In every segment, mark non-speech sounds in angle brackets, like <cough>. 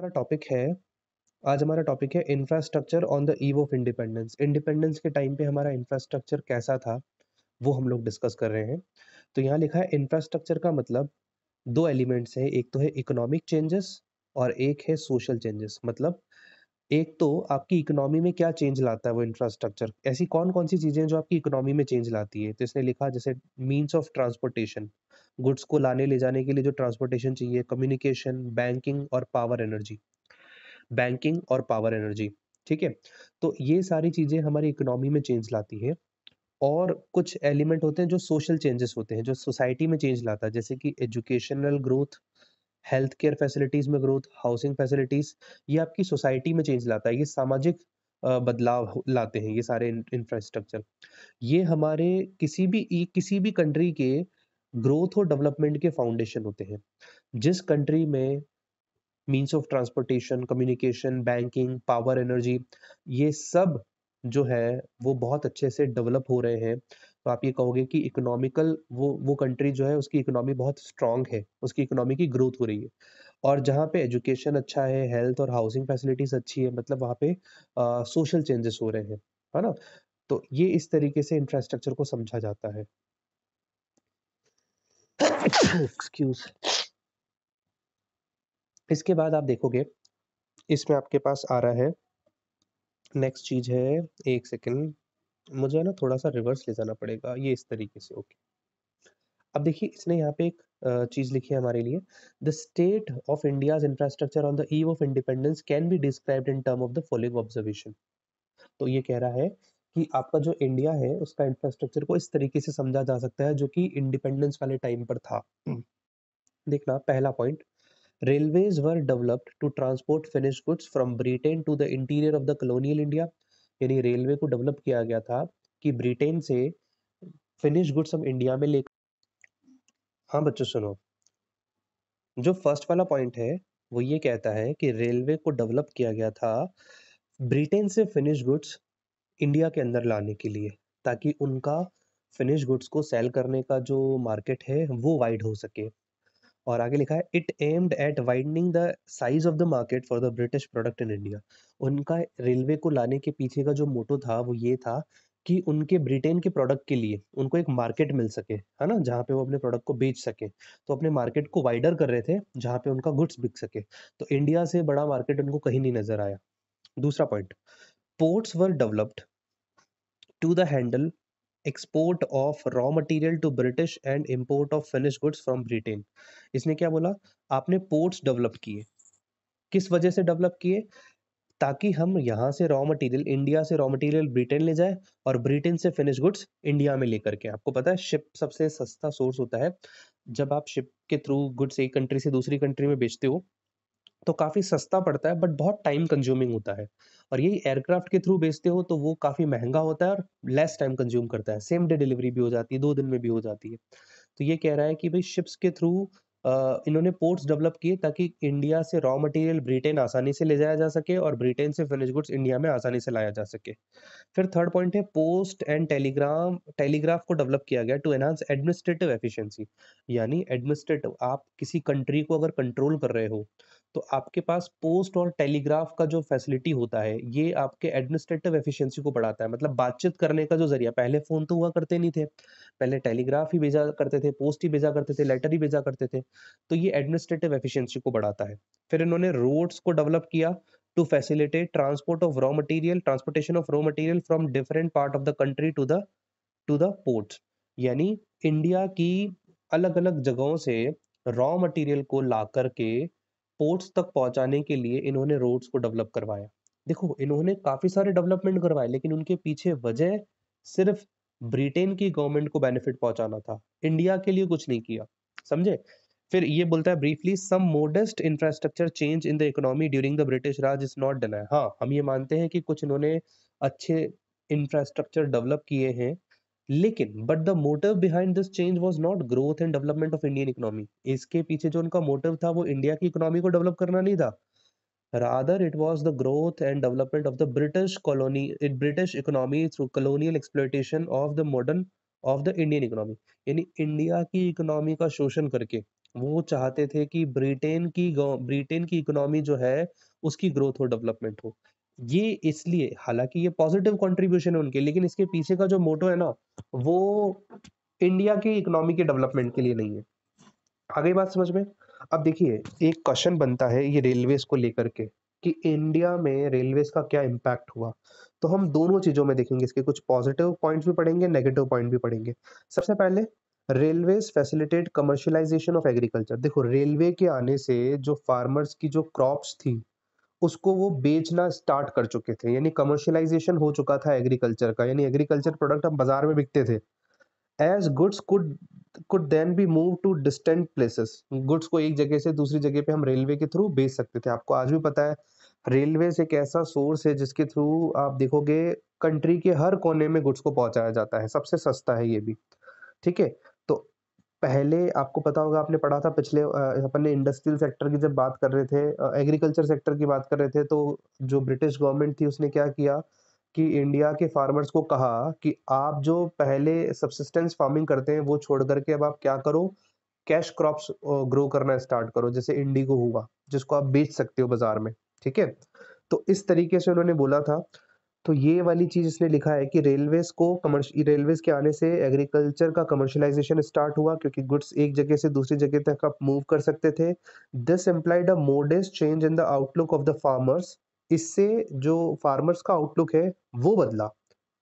हमारा टॉपिक है, आज हमारा टॉपिक है infrastructure on the eve of independence independence के टाइम पे हमारा इंफ्रास्ट्रक्चर कैसा था, वो हम लोग डिस्कस कर रहे हैं। तो यहाँ लिखा है इंफ्रास्ट्रक्चर का मतलब दो एलिमेंट्स है, एक तो है इकोनॉमिक चेंजेस और एक है सोशल चेंजेस मतलब एक तो आपकी इकोनॉमी में क्या चेंज लाता है वो इंफ्रास्ट्रक्चर ऐसी कौन कौन सी चीज़ें जो आपकी इकोनॉमी में चेंज लाती है? तो इसने लिखा जैसे मीन्स ऑफ़ ट्रांसपोर्टेशन गुड्स को लाने, ले जाने के लिए जो ट्रांसपोर्टेशन चाहिए कम्युनिकेशन बैंकिंग और पावर एनर्जी बैंकिंग और पावर एनर्जी ठीक है? तो ये सारी चीज़ें हमारी इकोनॉमी में चेंज लाती है और कुछ एलिमेंट होते हैं जो सोशल चेंजेस होते हैं, जो सोसाइटी में चेंज लाता है, जैसे कि educational growth health care facilities में ग्रोथ हाउसिंग फैसिलिटीज़ ये आपकी सोसाइटी में चेंज लाता है, ये सामाजिक बदलाव लाते हैं, ये सारे इंफ्रास्ट्रक्चर ये हमारे किसी भी किसी भी कंट्री के ग्रोथ और डेवलपमेंट के फाउंडेशन होते हैं। जिस कंट्री में means of transportation communication banking power energy ये सब जो है, वो बहुत अच्छे से डेवलप हो रहे हैं। तो आप ये कहोगे कि इकोनॉमिकल वो वो कंट्री जो है, उसकी इकोनॉमी बहुत स्ट्रांग है, उसकी इकोनॉमी की ग्रोथ हो रही है। और जहाँ पे एजुकेशन अच्छा है हेल्थ और हाउसिंग फैसिलिटीज़ अच्छी है मतलब वहाँ पे सोशल चेंजेस हो रहे हैं, है ना? तो ये इस तरीके से इंफ्रास्ट्रक्चर को समझा जाता है। एक्सक्यूज इसके बाद आप देखोगे, इसमें आपके पास आ रहा है नेक्स्ट चीज़ है, एक सेकंड मुझे ना थोड़ा सा रिवर्स ले जाना पड़ेगा, ये इस तरीके से, ओके। अब देखिए, इसने यहाँ पे एक चीज़ लिखी है हमारे लिए। The state of India's infrastructure on the eve of independence can be described in term of the following observation. तो ये कह रहा है कि आपका जो इंडिया है, उसका इंफ्रास्ट्रक्चर को इस तरीके से समझा जा सकता है, जो कि इंडिपेंडेंस वाले टाइम पर था। देखना, पहला point Railways were developed to transport finished goods from Britain to the interior of the colonial India. यानी रेलवे को डेवलप किया गया था कि ब्रिटेन से फिनिश गुड्स हम इंडिया में लेकर हाँ बच्चों सुनो। जो फ़र्स्ट वाला पॉइंट है, वो ये कहता है कि रेलवे को डेवलप किया गया था ब्रिटेन से फिनिश गुड्स इंडिया के अंदर लाने के लिए, ताकि उनका फिनिश गुड्स को सेल करने का जो मार्केट है, वो वाइड हो सके। और आगे लिखा है it aimed at widening the size of the market for the British product in India उनका रेलवे को लाने के पीछे का जो मोटो था, वो ये था कि उनके ब्रिटेन के प्रोडक्ट के लिए उनको एक मार्केट मिल सके, है ना, जहाँ पे वो अपने प्रोडक्ट को बेच सके। तो अपने मार्केट को वाइडर कर रहे थे, जहाँ पे उनका गुड्स बिक सके। तो इंडिया से बड़ा मार्केट उनको कहीं नहीं नज़र आया। दूसरा point ports were developed to the handle export of raw material to British and import of finish goods from Britain इसने क्या बोला? आपने पोर्ट्स डेवलप किए। किस वजह से डेवलप किए? ताकि हम यहाँ से रॉ मटेरियल इंडिया से रॉ मटेरियल ब्रिटेन ले जाए और ब्रिटेन से फिनिश गुड्स इंडिया में लेकर के आपको पता है शिप सबसे सस्ता सोर्स होता है। जब आप शिप के थ्रू गुड्स एक कंट्री से दूसरी कंट्री में बेचते हो तो काफ़ी सस्ता पड़ता है बट बहुत टाइम कंज्यूमिंग होता है। और यही एयरक्राफ्ट के थ्रू बेचते हो तो वो काफ़ी महँगा होता है और लेस टाइम कंज्यूम करता है। सेम डे डिलीवरी भी हो जाती है, दो दिन में भी हो जाती है। तो ये कह रहा है कि भाई शिप्स के थ्रू इन्होंने पोर्ट्स डेवलप किए ताकि इंडिया से रॉ मटेरियल ब्रिटेन आसानी से ले जाया जा सके और ब्रिटेन से फिनिश गुड्स इंडिया में आसानी से लाया जा सके। फिर थर्ड पॉइंट है पोस्ट एंड टेलीग्राम टेलीग्राफ को डेवलप किया गया टू एनहांस एडमिनिस्ट्रेटिव एफिशिएंसी यानी एडमिनिस्ट्रेटिव आप किसी कंट्री को अगर कंट्रोल कर रहे हो तो आपके पास पोस्ट और टेलीग्राफ का जो फैसिलिटी होता है, ये आपके एडमिनिस्ट्रेटिव एफिशिएंसी को बढ़ाता है। मतलब बातचीत करने का जो ज़रिया, पहले फ़ोन तो हुआ करते नहीं थे, पहले टेलीग्राफ ही भेजा करते थे, पोस्ट ही भेजा करते थे, लेटर ही भेजा करते थे तो ये एडमिनिस्ट्रेटिव एफिशिएंसी को बढ़ाता है। फिर इन्होंने रोड्स को डेवलप किया to facilitate transport of raw material, transportation of raw material from different part of the country to the to the ports. यानी इंडिया की अलग अलग जगहों से रॉ मटेरियल को ला करके पोर्ट्स तक पहुँचाने के लिए इन्होंने रोड्स को डेवलप करवाया। देखो, इन्होंने काफ़ी सारे डेवलपमेंट करवाए, लेकिन उनके पीछे वजह सिर्फ़ ब्रिटेन की गवर्नमेंट को बेनिफिट पहुंचाना था। इंडिया के लिए कुछ नहीं किया, समझे? फिर ये बोलता है briefly some modest infrastructure change in the economy during the British Raj is not done हाँ हम ये मानते हैं कि कुछ इन्होंने अच्छे इंफ्रास्ट्रक्चर डेवलप किए हैं लेकिन but the motive behind this change was not growth and development of Indian economy इसके पीछे जो उनका मोटिव था वो इंडिया की इकोनॉमी को डेवलप करना नहीं था। Rather it was the growth and development of the British colony British economy through colonial exploitation of the modern of the Indian economy यानी इंडिया की इकोनॉमी का शोषण करके वो चाहते थे कि ब्रिटेन की ब्रिटेन की इकोनॉमी जो है, उसकी ग्रोथ हो, डेवलपमेंट हो। ये इसलिए हालाँकि ये पॉज़िटिव कंट्रीब्यूशन है उनके, लेकिन इसके पीछे का जो मोटो है ना, वो इंडिया के इकोनॉमी के डेवलपमेंट के लिए नहीं है। आ गई बात समझ में? अब देखिए, एक क्वेश्चन बनता है ये रेलवेज़ को लेकर के कि इंडिया में रेलवेज़ का क्या इम्पैक्ट हुआ? तो हम दोनों चीज़ों में देखेंगे, इसके कुछ पॉज़िटिव पॉइंट्स भी पढ़ेंगे, नेगेटिव पॉइंट भी पढ़ेंगे। सबसे पहले railways facilitate commercialisation of agriculture. देखो, रेलवे के आने से जो फार्मर्स की जो क्रॉप्स थी, उसको वो बेचना स्टार्ट कर चुके थे, यानी कमर्शियलाइज़ेशन हो चुका था एग्रीकल्चर का, यानी एग्रीकल्चर प्रोडक्ट हम बाज़ार में बिकते थे। As goods could could then be move to distant places goods को एक जगह से दूसरी जगह पे हम रेलवे के थ्रू बेच सकते थे। आपको आज भी पता है, रेलवेज़ एक ऐसा सोर्स है जिसके थ्रू आप देखोगे कंट्री के हर कोने में गुड्स को पहुँचाया जाता है, सबसे सस्ता है ये भी, ठीक है? पहले आपको पता होगा आपने पढ़ा था पिछले अपन ने इंडस्ट्रियल सेक्टर की जब बात कर रहे थे एग्रीकल्चर सेक्टर की बात कर रहे थे, तो जो ब्रिटिश गवर्नमेंट थी उसने क्या किया कि इंडिया के फार्मर्स को कहा कि आप जो पहले सब्सिस्टेंस फ़ार्मिंग करते हैं वो छोड़ करके अब आप क्या करो? कैश क्रॉप्स ग्रो करना स्टार्ट करो जैसे इंडिगो हुआ जिसको आप बेच सकते हो बाज़ार में ठीक है? तो इस तरीके से उन्होंने बोला था। तो ये वाली चीज़ इसने लिखा है कि रेलवेज को कमर्शियल रेलवेज के आने से एग्रीकल्चर का कमर्शियलाइजेशन स्टार्ट हुआ क्योंकि गुड्स एक जगह से दूसरी जगह तक आप मूव कर सकते थे this implied a modest change in the outlook of the farmers इससे जो फार्मर्स का आउटलुक है वो बदला।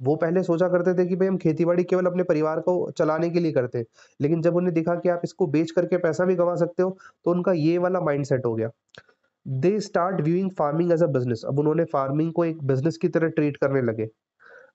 वो पहले सोचा करते थे कि भाई हम खेती-बाड़ी केवल अपने परिवार को चलाने के लिए करते। लेकिन जब उन्हें दिखा कि आप इसको बेच करके पैसा भी कमा सकते हो, तो उनका ये वाला माइंडसेट हो गया। They start viewing farming as a business अब उन्होंने फ़ार्मिंग को एक बिज़नेस की तरह ट्रीट करने लगे।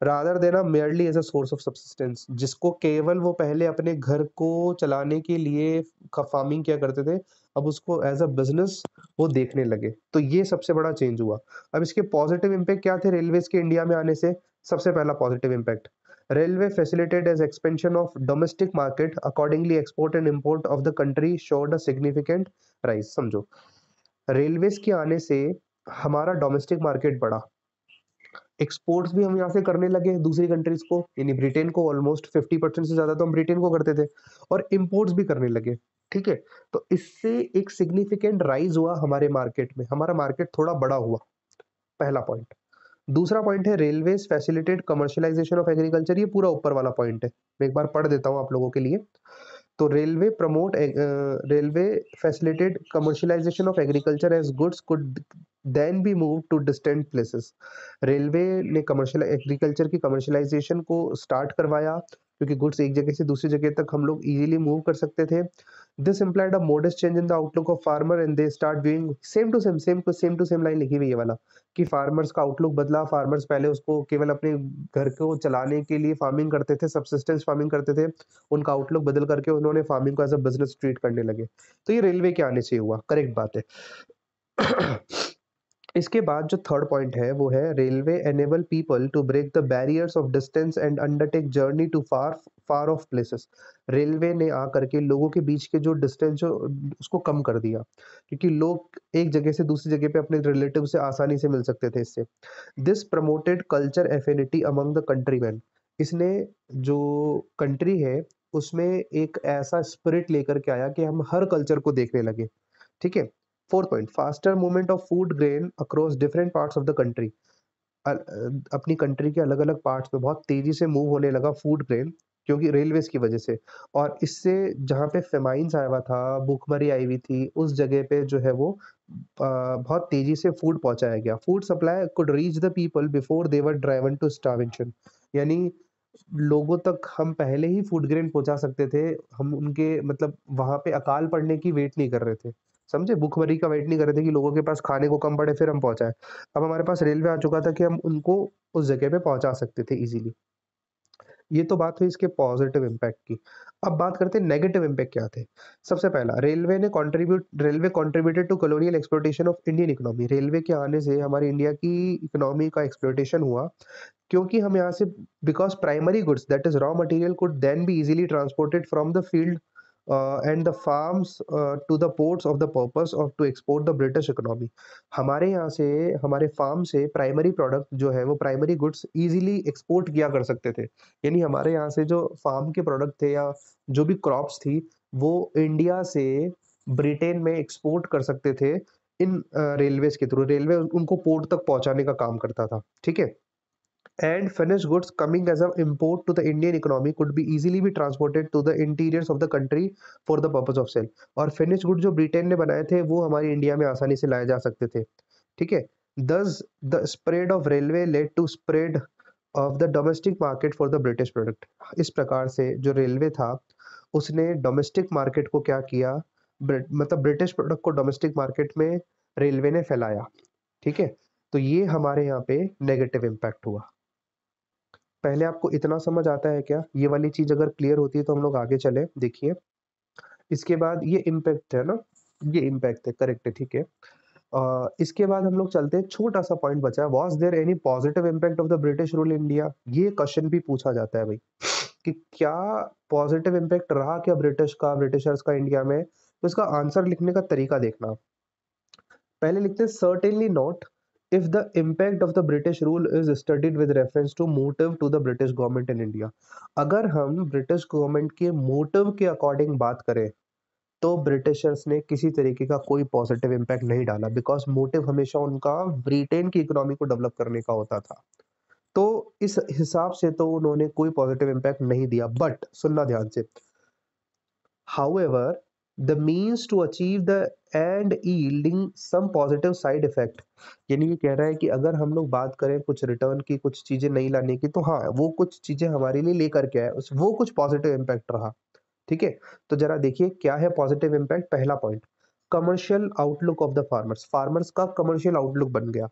Rather than merely as a source of subsistence जिसको केवल वो पहले अपने घर को चलाने के लिए फ़ार्मिंग किया करते थे, अब उसको एज़ अ बिज़नेस वो देखने लगे। तो ये सबसे बड़ा चेंज हुआ। अब इसके पॉज़िटिव इम्पैक्ट क्या थे रेलवेज़ के इंडिया में आने से? सबसे पहला positive impact, railway facilitated as expansion of domestic market accordingly export and import of the country showed a significant rise समझो। रेलवेज़ के आने से हमारा डोमेस्टिक मार्केट बढ़ा। एक्सपोर्ट्स भी हम यहाँ से करने लगे दूसरी कंट्रीज़ को, यानी ब्रिटेन को ऑलमोस्ट 50% से ज़्यादा तो हम ब्रिटेन को करते थे और इम्पोर्ट्स भी करने लगे, ठीक है? तो इससे एक सिग्निफिकेंट राइज़ हुआ हमारे मार्केट में, हमारा मार्केट थोड़ा बड़ा हुआ, पहला पॉइंट। दूसरा पॉइंट है railways facilitate commercialisation of agriculture ये पूरा ऊपर वाला पॉइंट है। मैं एक बार पढ़ देता हूँ आप लोगों के लिए। तो railway promote railway facilitated commercialization of agriculture as goods could then be move to distant places. Railway ने कमर्शियल एग्रीकल्चर की कमर्शियलाइज़ेशन को स्टार्ट करवाया, क्योंकि गुड्स एक जगह से दूसरी जगह तक हम लोग इजीली मूव कर सकते थे। This implied a modest change in the outlook of farmer and they start viewing same to same same same to same line लिखी हुई है वाला कि फार्मर्स का आउटलुक बदला, फार्मर्स पहले उसको केवल अपने घर को चलाने के लिए फ़ार्मिंग करते थे, सबसिस्टेंस फ़ार्मिंग करते थे। उनका आउटलुक बदल करके उन्होंने फ़ार्मिंग को एज़ अ बिज़नेस ट्रीट करने लगे। तो ये रेलवे के आने से हुआ, करेक्ट बात है। <coughs> इसके बाद जो थर्ड पॉइंट है वो है railway enable people to break the barriers of distance and undertake journey to far far off places railway ने आकर के लोगों के बीच के जो डिस्टेंस जो उसको कम कर दिया। क्योंकि लोग एक जगह से दूसरी जगह पे अपने रिलेटिव से आसानी से मिल सकते थे इससे। This promoted culture affinity among the countryman इसने जो कंट्री है, उसमें एक ऐसा स्पिरिट लेकर के आया कि हम हर कल्चर को देखने लगे। ठीक है? Fourth point faster movement of food grain across different parts of the country अपनी कंट्री के अलग-अलग पार्ट्स में बहुत तेज़ी से मूव होने लगा फ़ूड ग्रेन क्योंकि रेलवेज़ की वजह से और इससे जहाँ पे फेमाइंस आया हुआ था, भूखमरी आई हुई थी, उस जगह पे जो है वो बहुत तेज़ी से फ़ूड पहुँचाया गया। Food supply could reach the people before they were driven to starvation यानी लोगों तक हम पहले ही फ़ूड ग्रेन पहुँचा सकते थे। हम उनके मतलब वहाँ पे अकाल पड़ने की वेट नहीं कर रहे थे। समझे? भूखमरी का वेट नहीं कर रहे थे कि लोगों के पास खाने को कम पड़े फिर हम पहुँचाएँ। अब हमारे पास रेलवे आ चुका था कि हम उनको उस जगह पे पहुँचा सकते थे ईज़िली। ये तो बात हुई इसके पॉज़िटिव इम्पैक्ट की। अब बात करते हैं नेगेटिव इम्पैक्ट क्या थे। सबसे पहला रेलवे ने contribute railway contributed to colonial exploitation of Indian economy. Railway के आने से हमारे इंडिया की इकोनॉमी का एक्सप्लोटेशन हुआ, क्योंकि हम यहाँ से because primary goods that is raw material could then be easily transported from the field uh, and the farms uh, to the ports of the purpose of to export the हमारे यहाँ से हमारे farm से primary product जो है वो primary goods easily export किया कर सकते थे। यानी हमारे यहाँ से जो फार्म के प्रोडक्ट थे या जो भी क्रॉप्स थी वो इंडिया से ब्रिटेन में एक्सपोर्ट कर सकते थे इन रेलवेज के थ्रू रेलवे उनको पोर्ट तक पहुँचाने का काम करता था। ठीक है? And finished goods coming as an import to the Indian economy could be easily be transported to the interiors of the country for the purpose of sale और finished goods जो ब्रिटेन ने बनाए थे वो हमारी इंडिया में आसानी से लाए जा सकते थे ठीक है thus the spread of railway led to spread of the domestic market for the British product इस प्रकार से जो रेलवे था उसने डोमेस्टिक मार्केट को क्या किया मतलब ब्रिटिश प्रोडक्ट को डोमेस्टिक मार्केट में रेलवे ने फैलाया ठीक है तो ये हमारे यहाँ पे नेगेटिव इम्पैक्ट हुआ पहले आपको इतना समझ आता है क्या? ये वाली चीज़ अगर क्लियर होती है तो हम लोग आगे चले। देखिए, इसके बाद ये इम्पैक्ट है ना? ये इम्पैक्ट है करेक्ट है, ठीक है। इसके बाद हम लोग चलते हैं छोटा सा पॉइंट बचा है। Was there any positive impact of the British rule India ये क्वेश्चन भी पूछा जाता है भाई, कि क्या पॉजिटिव इम्पैक्ट रहा क्या ब्रिटिश का ब्रिटिशर्स का इंडिया में? तो इसका आंसर लिखने का तरीका देखना। पहले लिखते हैं certainly not if the impact of the British rule is studied with reference to motive to the British government in India, अगर हम ब्रिटिश गवर्नमेंट के मोटिव के अकॉर्डिंग बात करें तो ब्रिटिशर्स ने किसी तरीके का कोई पॉजिटिव इम्पैक्ट नहीं डाला बिकॉज़ मोटिव हमेशा उनका ब्रिटेन की इकोनॉमी को डेवलप करने का होता था। तो इस हिसाब से तो उन्होंने कोई पॉजिटिव इम्पैक्ट नहीं दिया बट सुनना ध्यान से। However the means to achieve the and yielding some positive side effect. यानी ये कह रहा है कि अगर हम लोग बात करें कुछ रिटर्न की कुछ चीज़ें नहीं लाने की तो हाँ वो कुछ चीज़ें हमारे लिए लेकर के आए उस वो कुछ पॉजिटिव इम्पैक्ट रहा। ठीक है? तो जरा देखिए क्या है पॉजिटिव इम्पैक्ट पहला point commercial outlook of the farmers farmers का कमर्शियल आउटलुक बन गया।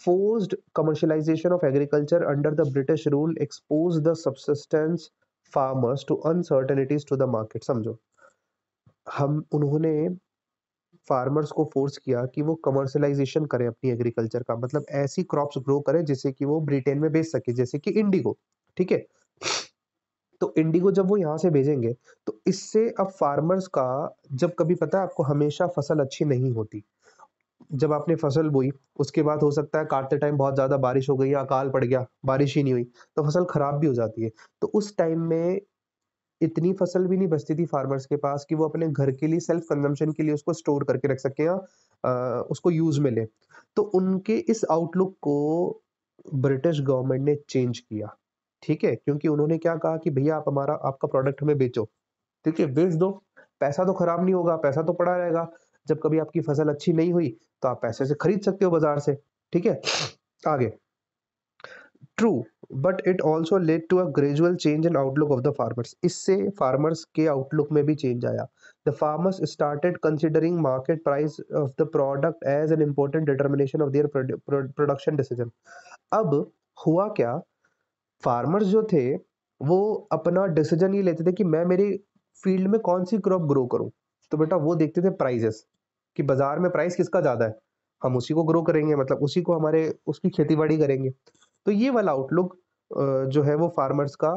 Forced commercialization of agriculture under the British rule exposed the subsistence farmers to uncertainties to the market. समझो। हम उन्होंने फार्मर्स को फोर्स किया कि वो कमर्शलाइजेशन करें अपनी एग्रीकल्चर का। मतलब ऐसी क्रॉप्स ग्रो करें जिससे कि वो ब्रिटेन में बेच सके, जैसे कि इंडिगो ठीक है? तो इंडिगो जब वो यहाँ से भेजेंगे तो इससे अब फार्मर्स का, जब कभी पता है आपको, हमेशा फ़सल अच्छी नहीं होती। जब आपने फ़सल बोई, उसके बाद हो सकता है काटते टाइम बहुत ज़्यादा बारिश हो गई या अकाल पड़ गया, बारिश ही नहीं हुई तो फ़सल खराब भी हो जाती है। तो उस टाइम में इतनी फ़सल भी नहीं बचती थी फार्मर्स के पास कि वो अपने घर के लिए सेल्फ कंजम्पशन के लिए उसको स्टोर करके रख सके या उसको यूज़ में ले तो उनके इस आउटलुक को ब्रिटिश गवर्नमेंट ने चेंज किया, ठीक है? क्योंकि उन्होंने क्या कहा कि भैया आप हमारा, आपका प्रोडक्ट हमें बेचो, ठीक है? बेच दो। पैसा तो खराब नहीं होगा, पैसा तो पड़ा रहेगा। जब कभी आपकी फ़सल अच्छी नहीं हुई तो आप पैसे से खरीद सकते हो बाज़ार से, ठीक है? आगे। True but it also led to a gradual change in outlook of the farmers इससे फार्मर्स के आउटलुक में भी चेंज आया। The farmers started considering market price of the product as an important determination of their production decision अब हुआ क्या? Farmers जो थे, वो अपना डिसीज़न ये लेते थे कि मैं मेरी फ़ील्ड में कौन सी क्रॉप ग्रो करूँ? तो बेटा वो देखते थे प्राइजेस कि बाज़ार में प्राइस किसका ज़्यादा है? हम उसी को ग्रो करेंगे मतलब उसी को हमारे, उसकी खेती बाड़ी करेंगे। तो ये वाला आउटलुक जो है वो फार्मर्स का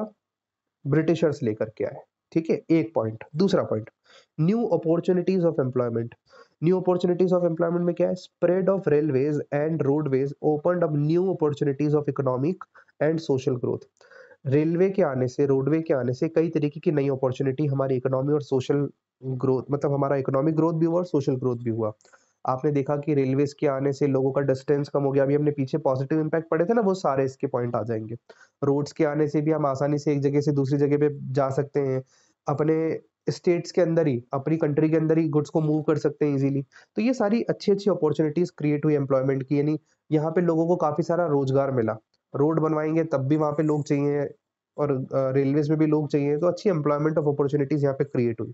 ब्रिटिशर्स लेकर के आए। ठीक है? एक पॉइंट दूसरा point new opportunities of employment new opportunities of employment में क्या है? Spread of railways and roadways open up new opportunities of economic and social growth railway के आने से रोडवे के आने से कई तरीके की नई अपॉर्चुनिटी हमारी इकोनॉमी और सोशल ग्रोथ मतलब हमारा इकोनॉमिक ग्रोथ भी हुआ और सोशल ग्रोथ भी हुआ। आपने देखा कि रेलवेज के आने से लोगों का डिस्टेंस कम हो गया। अभी हमने पीछे पॉजिटिव इम्पैक्ट पड़े थे ना, वो सारे इसके पॉइंट आ जाएँगे। रोड्स के आने से भी हम आसानी से एक जगह से दूसरी जगह पे जा सकते हैं। अपने स्टेट्स के अंदर ही, अपनी कंट्री के अंदर ही गुड्स को मूव कर सकते हैं इजीली तो ये सारी अच्छी अच्छी अपॉर्चुनिटीज़ क्रिएट हुई एम्प्लॉयमेंट की। यानी यहाँ पे लोगों को काफ़ी सारा रोज़गार मिला। रोड बनवाएँगे तब भी वहाँ पे लोग चाहिए और रेलवेज में भी लोग चाहिए। तो अच्छी एम्प्लॉयमेंट ऑफ़ अपॉर्चुनिटीज़ यहाँ पे क्रिएट हुई।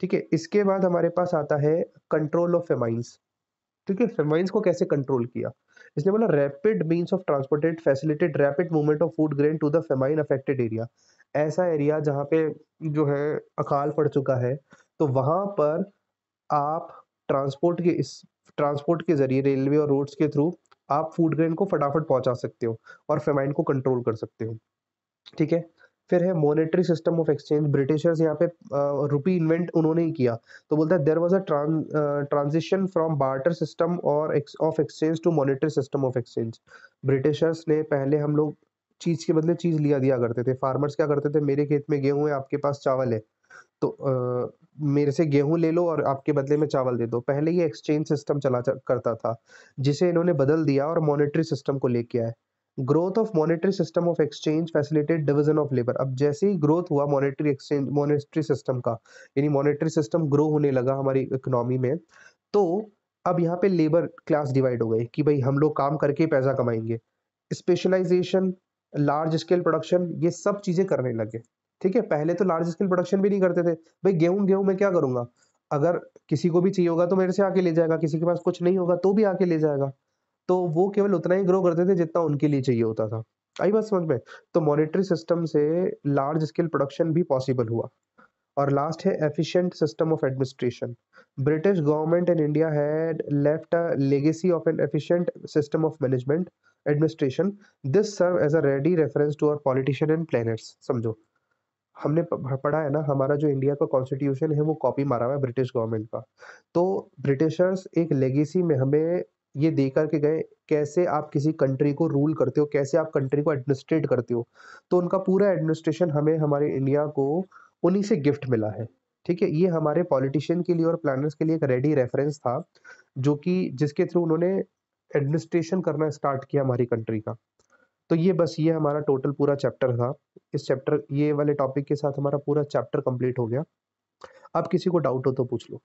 ठीक है, इसके बाद हमारे पास आता है कंट्रोल ऑफ़ फेमाइंस ठीक है फेमाइंस को कैसे कंट्रोल किया? इसने बोला rapid means of transported facilitated rapid movement of food grain to the famine affected area ऐसा एरिया जहाँ पे जो है, अकाल पड़ चुका है तो वहाँ पर आप ट्रांसपोर्ट के इस ट्रांसपोर्ट के ज़रिए रेलवे और रोड्स के थ्रू आप फ़ूड ग्रेन को फटाफट पहुँचा सकते हो और फेमाइन को कंट्रोल कर सकते हो। ठीक है फिर है monetary system of exchange Britishers यहाँ पे रुपी इन्वेंट उन्होंने ही किया। तो बोलता है there was a transition from barter system और of exchange to monetary system of exchange Britishers ने पहले हम लोग चीज़ के बदले चीज़ लिया दिया करते थे। फार्मर्स क्या करते थे? मेरे खेत में गेहूँ है आपके पास चावल है। तो अ, मेरे से गेहूँ ले लो और आपके बदले में चावल दे दो। पहले ये एक्सचेंज सिस्टम चला करता था, जिसे इन्होंने बदल दिया और मॉनेटरी सिस्टम को लेके आए। Growth of monetary system of exchange facilitate division of labour. अब जैसे ही ग्रोथ हुआ मॉनेटरी एक्सचेंज मॉनेटरी सिस्टम का, यानी मॉनेटरी सिस्टम ग्रो होने लगा हमारी इकोनॉमी में, तो अब यहाँ पे लेबर क्लास डिवाइड हो गई कि भाई हम लोग काम करके पैसा कमाएँगे स्पेशलाइज़ेशन, लार्ज स्केल प्रोडक्शन ये सब चीज़ें करने लगे। ठीक है? पहले तो लार्ज स्केल प्रोडक्शन भी नहीं करते थे। भाई गेहूँ गेहूँ मैं क्या करूँगा? अगर किसी को भी चाहिए होगा तो मेरे से आके ले जाएगा, किसी के पास कुछ नहीं होगा तो भी आके ले जाएगा। तो वो केवल उतना ही ग्रो करते थे जितना उनके लिए चाहिए होता था। आई बात समझ में? तो मॉनेटरी सिस्टम से लार्ज स्केल प्रोडक्शन भी पॉसिबल हुआ। और लास्ट है efficient system of administration. British government in India had left a legacy of an efficient system of management administration. This serve as a ready reference to our politician and planners. समझो, हमने पढ़ा है ना हमारा जो India का constitution है वो कॉपी मारा हुआ है ब्रिटिश गवर्नमेंट का। तो ब्रिटिशर्स एक लेगेसी में हमें ये दे कर के गए, कैसे आप किसी कंट्री को रूल करते हो, कैसे आप कंट्री को एडमिनिस्ट्रेट करते हो। तो उनका पूरा एडमिनिस्ट्रेशन हमें हमारे इंडिया को उन्हीं से गिफ्ट मिला है। ठीक है? ये हमारे पॉलिटिशियन के लिए और प्लानर्स के लिए एक रेडी रेफरेंस था, जो कि जिसके थ्रू उन्होंने एडमिनिस्ट्रेशन करना स्टार्ट किया हमारी कंट्री का। तो ये बस ये हमारा टोटल पूरा चैप्टर था। इस चैप्टर ये वाले टॉपिक के साथ हमारा पूरा चैप्टर कंप्लीट हो गया। अब किसी को डाउट हो तो पूछ लो।